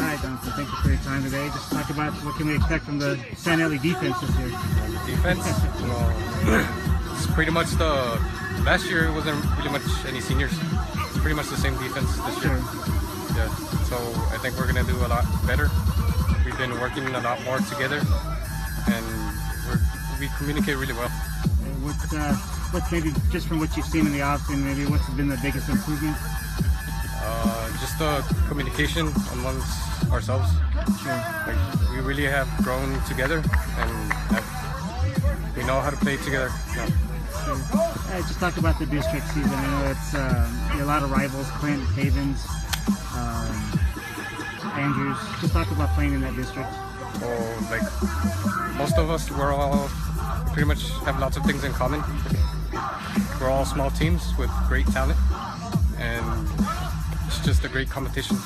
Right, Jonathan, thank you for your time today. Just talk about what can we expect from the San Eli defense this year. Defense, well, it's pretty much the last year it wasn't really much any seniors. It's pretty much the same defense this year. Sure. Yeah, so I think we're gonna do a lot better. We've been working a lot more together, and we're, we communicate really well. And What, uh, what's maybe just from what you've seen in the offseason, maybe what's been the biggest improvement? Uh, just the communication amongst ourselves. Like, we really have grown together, and have, we know how to play together. now. Uh, just talk about the district season. I know it's um, a lot of rivals, Clint, Fabens, um, Andrews. Just talk about playing in that district. So like most of us, we're all pretty much have lots of things in common. We're all small teams with great talent, and just a great competition.